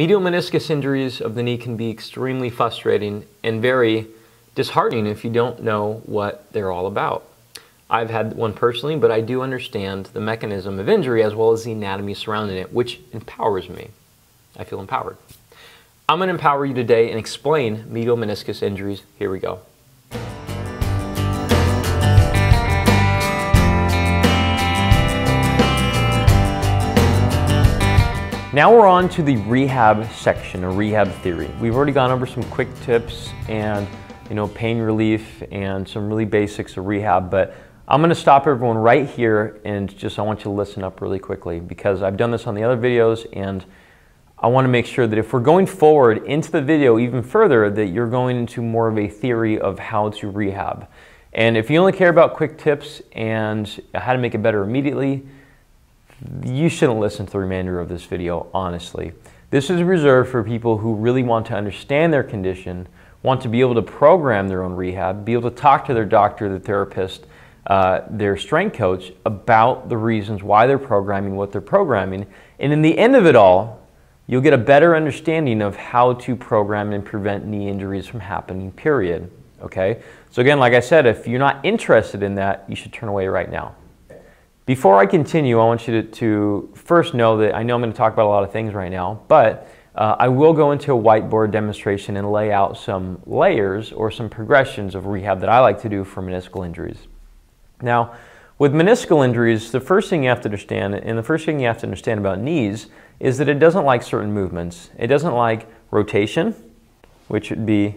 Medial meniscus injuries of the knee can be extremely frustrating and very disheartening if you don't know what they're all about. I've had one personally, but I do understand the mechanism of injury as well as the anatomy surrounding it, which empowers me. I feel empowered. I'm going to empower you today and explain medial meniscus injuries. Here we go. Now we're on to the rehab section, or rehab theory. We've already gone over some quick tips and you know pain relief and some really basics of rehab, but I'm gonna stop everyone right here and just I want you to listen up really quickly because I've done this on the other videos and I wanna make sure that if we're going forward into the video even further that you're going into more of a theory of how to rehab. And if you only care about quick tips and how to make it better immediately, you shouldn't listen to the remainder of this video, honestly. This is reserved for people who really want to understand their condition, want to be able to program their own rehab, be able to talk to their doctor, their therapist, uh, their strength coach about the reasons why they're programming what they're programming. And in the end of it all, you'll get a better understanding of how to program and prevent knee injuries from happening, period. Okay? So again, like I said, if you're not interested in that, you should turn away right now. Before I continue, I want you to, to, first know that I know I'm going to talk about a lot of things right now, but uh, I will go into a whiteboard demonstration and lay out some layers or some progressions of rehab that I like to do for meniscal injuries. Now, with meniscal injuries, the first thing you have to understand, and the first thing you have to understand about knees, is that it doesn't like certain movements. It doesn't like rotation, which would be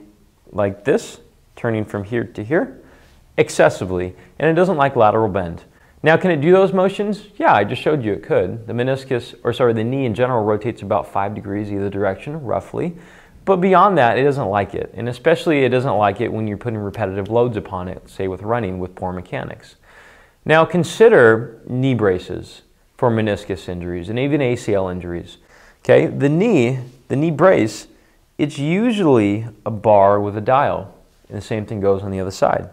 like this, turning from here to here, excessively, and it doesn't like lateral bend. Now, can it do those motions? Yeah, I just showed you it could. The meniscus, or sorry, the knee in general rotates about five degrees either direction, roughly. But beyond that, it doesn't like it. And especially it doesn't like it when you're putting repetitive loads upon it, say with running with poor mechanics. Now consider knee braces for meniscus injuries and even ACL injuries. Okay, the knee, the knee brace, it's usually a bar with a dial. And the same thing goes on the other side.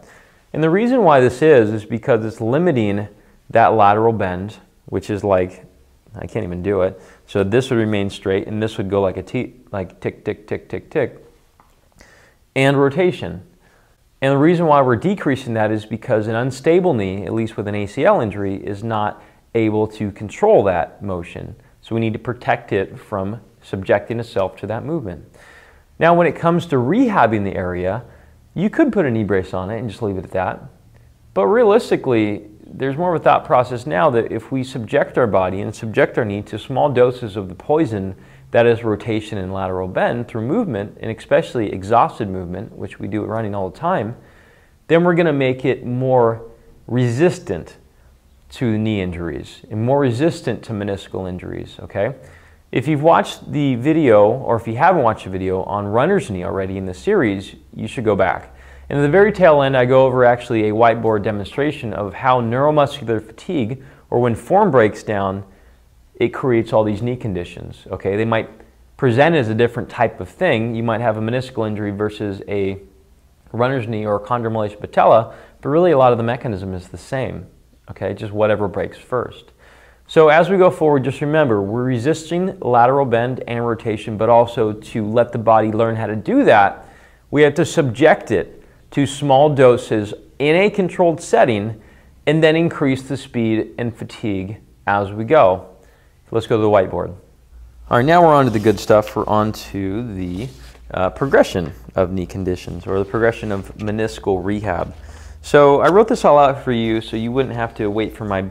And the reason why this is, is because it's limiting that lateral bend, which is like, I can't even do it. So this would remain straight and this would go like a t, like tick, tick, tick, tick, tick. And rotation. And the reason why we're decreasing that is because an unstable knee, at least with an ACL injury, is not able to control that motion. So we need to protect it from subjecting itself to that movement. Now when it comes to rehabbing the area, you could put a knee brace on it and just leave it at that. But realistically, there's more of a thought process now that if we subject our body and subject our knee to small doses of the poison that is rotation and lateral bend through movement, and especially exhausted movement, which we do running all the time, then we're going to make it more resistant to knee injuries and more resistant to meniscal injuries, okay? If you've watched the video, or if you haven't watched the video on runner's knee already in the series, you should go back. And at the very tail end, I go over actually a whiteboard demonstration of how neuromuscular fatigue, or when form breaks down, it creates all these knee conditions. Okay, they might present as a different type of thing. You might have a meniscal injury versus a runner's knee or chondromalacia patella, but really a lot of the mechanism is the same. Okay, just whatever breaks first. So as we go forward, just remember, we're resisting lateral bend and rotation, but also to let the body learn how to do that, we have to subject it to small doses in a controlled setting and then increase the speed and fatigue as we go. Let's go to the whiteboard. All right, now we're on to the good stuff. We're on to the uh, progression of knee conditions or the progression of meniscal rehab. So I wrote this all out for you so you wouldn't have to wait for my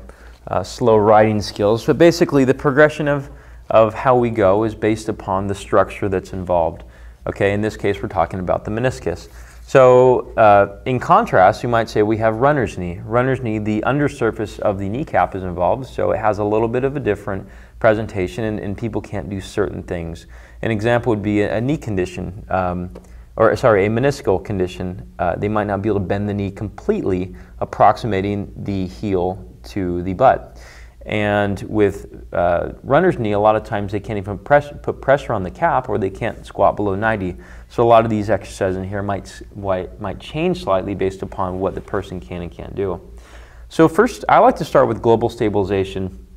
uh, slow writing skills. But basically the progression of, of how we go is based upon the structure that's involved. Okay, in this case we're talking about the meniscus. So uh, in contrast, you might say we have runner's knee. Runner's knee, the undersurface of the kneecap is involved, so it has a little bit of a different presentation and, and people can't do certain things. An example would be a, a knee condition, um, or sorry, a meniscal condition. Uh, they might not be able to bend the knee completely, approximating the heel to the butt. And with uh, runner's knee, a lot of times they can't even press, put pressure on the cap or they can't squat below 90. So a lot of these exercises in here might, might change slightly based upon what the person can and can't do. So first, I like to start with global stabilization.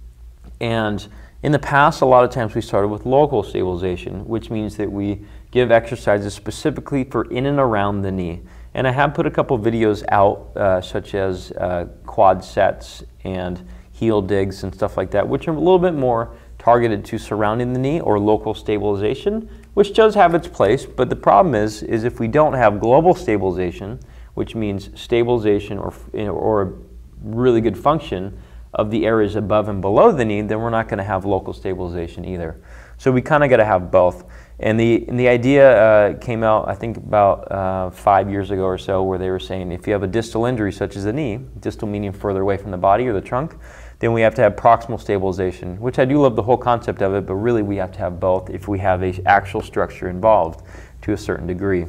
And In the past, a lot of times we started with local stabilization, which means that we give exercises specifically for in and around the knee. And I have put a couple videos out, uh, such as uh, quad sets and heel digs and stuff like that, which are a little bit more targeted to surrounding the knee or local stabilization, which does have its place. But the problem is, is if we don't have global stabilization, which means stabilization or, or really good function of the areas above and below the knee, then we're not going to have local stabilization either. So we kind of got to have both. And the, and the idea uh, came out, I think, about uh, five years ago or so, where they were saying if you have a distal injury, such as the knee, distal meaning further away from the body or the trunk, then we have to have proximal stabilization, which I do love the whole concept of it, but really we have to have both if we have a actual structure involved to a certain degree.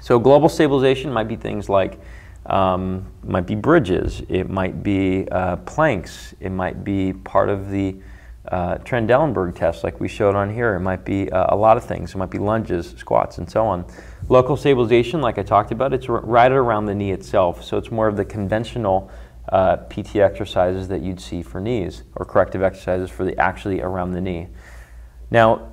So global stabilization might be things like, um, might be bridges, it might be uh, planks, it might be part of the uh, Trendelenburg test like we showed on here. It might be uh, a lot of things. It might be lunges, squats, and so on. Local stabilization, like I talked about, it's right around the knee itself. So it's more of the conventional uh, PT exercises that you'd see for knees or corrective exercises for the actually around the knee. Now,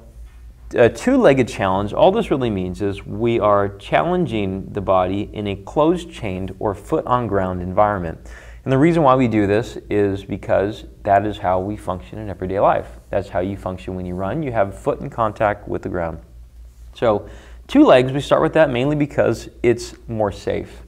a two-legged challenge, all this really means is we are challenging the body in a closed-chained or foot-on-ground environment. And the reason why we do this is because that is how we function in everyday life. That's how you function when you run. You have foot in contact with the ground. So two legs, we start with that mainly because it's more safe.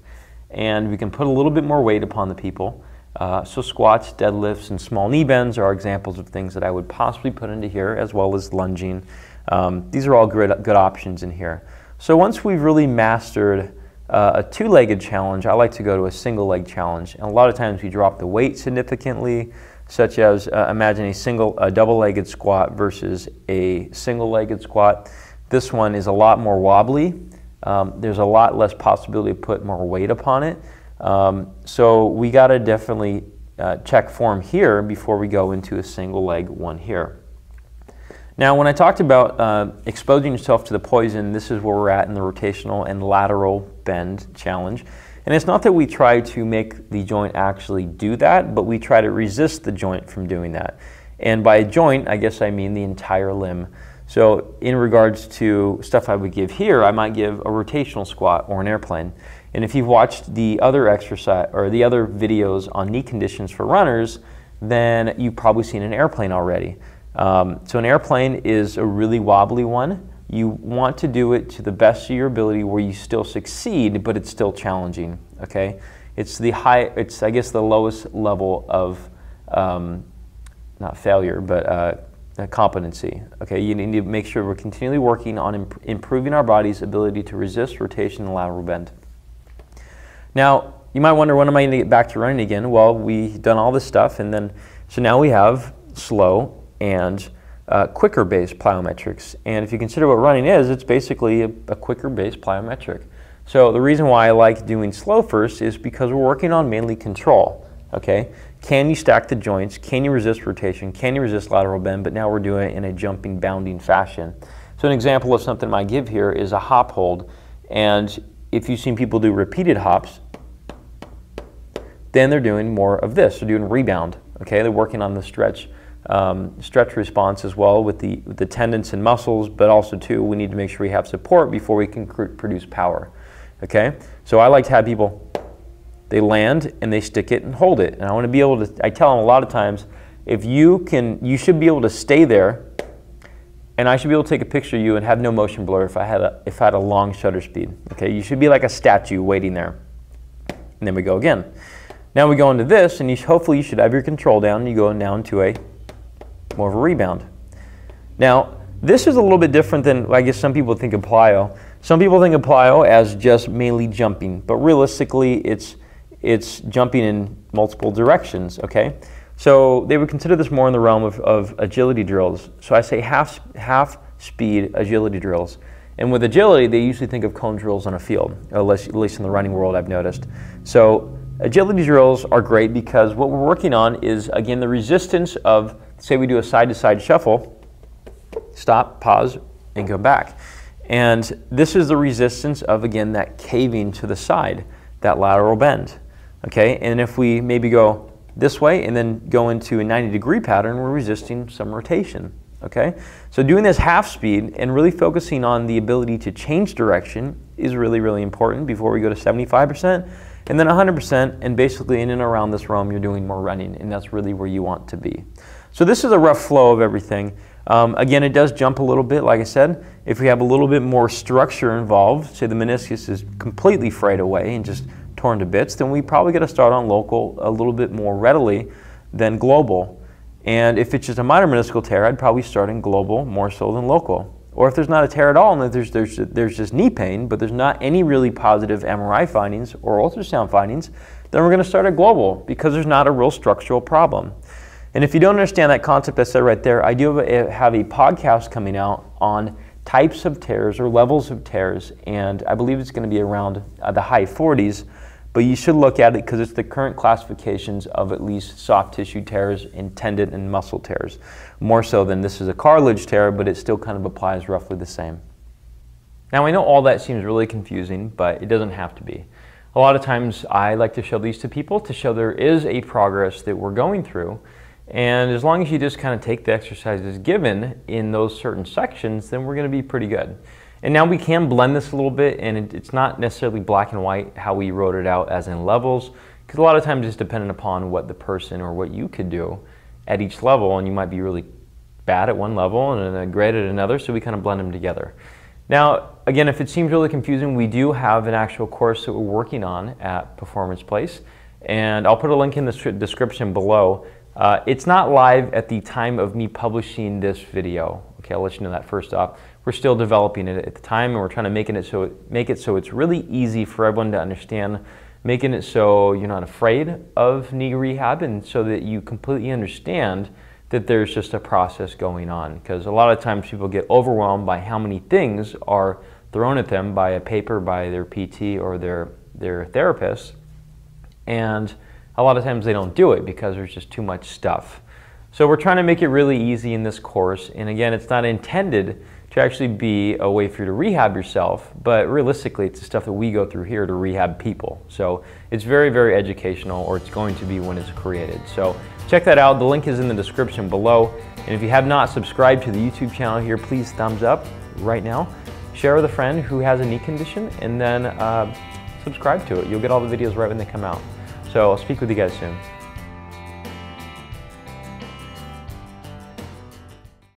And we can put a little bit more weight upon the people. Uh, so squats, deadlifts, and small knee bends are examples of things that I would possibly put into here, as well as lunging. Um, these are all good, good options in here. So once we've really mastered uh, a two-legged challenge, I like to go to a single leg challenge. And a lot of times we drop the weight significantly, such as uh, imagine a single, a double-legged squat versus a single-legged squat. This one is a lot more wobbly. Um, there's a lot less possibility to put more weight upon it. Um, so we got to definitely uh, check form here before we go into a single leg one here. Now, when I talked about uh, exposing yourself to the poison, this is where we're at in the rotational and lateral bend challenge. And it's not that we try to make the joint actually do that, but we try to resist the joint from doing that. And by joint, I guess I mean the entire limb. So in regards to stuff I would give here, I might give a rotational squat or an airplane. And if you've watched the other exercise or the other videos on knee conditions for runners, then you've probably seen an airplane already. Um, so an airplane is a really wobbly one. You want to do it to the best of your ability where you still succeed, but it's still challenging, okay? It's the high, it's I guess the lowest level of, um, not failure, but uh, competency, okay? You need to make sure we're continually working on imp improving our body's ability to resist rotation and lateral bend. Now, you might wonder, when am I going to get back to running again? Well, we've done all this stuff, and then, so now we have slow and uh, quicker based plyometrics. And if you consider what running is, it's basically a, a quicker based plyometric. So the reason why I like doing slow first is because we're working on mainly control. Okay, can you stack the joints? Can you resist rotation? Can you resist lateral bend? But now we're doing it in a jumping, bounding fashion. So an example of something I give here is a hop hold. And if you've seen people do repeated hops, then they're doing more of this. They're doing rebound. Okay, they're working on the stretch um, stretch response as well with the, with the tendons and muscles, but also too, we need to make sure we have support before we can produce power. Okay, so I like to have people, they land and they stick it and hold it. And I want to be able to, I tell them a lot of times, if you can, you should be able to stay there and I should be able to take a picture of you and have no motion blur if I had a, if I had a long shutter speed. Okay, you should be like a statue waiting there. And then we go again. Now we go into this and you, hopefully you should have your control down and you go down to a more of a rebound. Now, this is a little bit different than I guess some people think of plyo. Some people think of plyo as just mainly jumping, but realistically, it's it's jumping in multiple directions. Okay, so they would consider this more in the realm of, of agility drills. So I say half half speed agility drills. And with agility, they usually think of cone drills on a field, at least, at least in the running world, I've noticed. So agility drills are great because what we're working on is, again, the resistance of say we do a side-to-side shuffle, stop, pause, and go back. And this is the resistance of, again, that caving to the side, that lateral bend. Okay, and if we maybe go this way and then go into a 90 degree pattern, we're resisting some rotation. Okay, so doing this half speed and really focusing on the ability to change direction is really, really important before we go to 75% and then 100% and basically in and around this realm you're doing more running and that's really where you want to be. So this is a rough flow of everything. Um, again, it does jump a little bit, like I said. If we have a little bit more structure involved, say the meniscus is completely frayed away and just torn to bits, then we probably get to start on local a little bit more readily than global. And if it's just a minor meniscal tear, I'd probably start in global more so than local. Or if there's not a tear at all and there's, there's, there's just knee pain, but there's not any really positive MRI findings or ultrasound findings, then we're going to start at global because there's not a real structural problem. And if you don't understand that concept I said right there, I do have a podcast coming out on types of tears or levels of tears, and I believe it's going to be around uh, the high 40s but you should look at it because it's the current classifications of at least soft tissue tears and tendon and muscle tears. More so than this is a cartilage tear, but it still kind of applies roughly the same. Now I know all that seems really confusing, but it doesn't have to be. A lot of times I like to show these to people to show there is a progress that we're going through. And as long as you just kind of take the exercises given in those certain sections, then we're going to be pretty good. And now we can blend this a little bit and it, it's not necessarily black and white how we wrote it out as in levels because a lot of times it's dependent upon what the person or what you could do at each level and you might be really bad at one level and then great at another so we kind of blend them together. Now again if it seems really confusing we do have an actual course that we're working on at Performance Place and I'll put a link in the description below. Uh, it's not live at the time of me publishing this video. Okay, I'll let you know that first off we're still developing it at the time and we're trying to make it so make it so it's really easy for everyone to understand making it so you're not afraid of knee rehab and so that you completely understand that there's just a process going on because a lot of times people get overwhelmed by how many things are thrown at them by a paper by their PT or their their therapist and a lot of times they don't do it because there's just too much stuff. So we're trying to make it really easy in this course and again it's not intended to actually be a way for you to rehab yourself, but realistically, it's the stuff that we go through here to rehab people. So it's very, very educational, or it's going to be when it's created. So check that out. The link is in the description below. And if you have not subscribed to the YouTube channel here, please thumbs up right now. Share with a friend who has a knee condition, and then uh, subscribe to it. You'll get all the videos right when they come out. So I'll speak with you guys soon.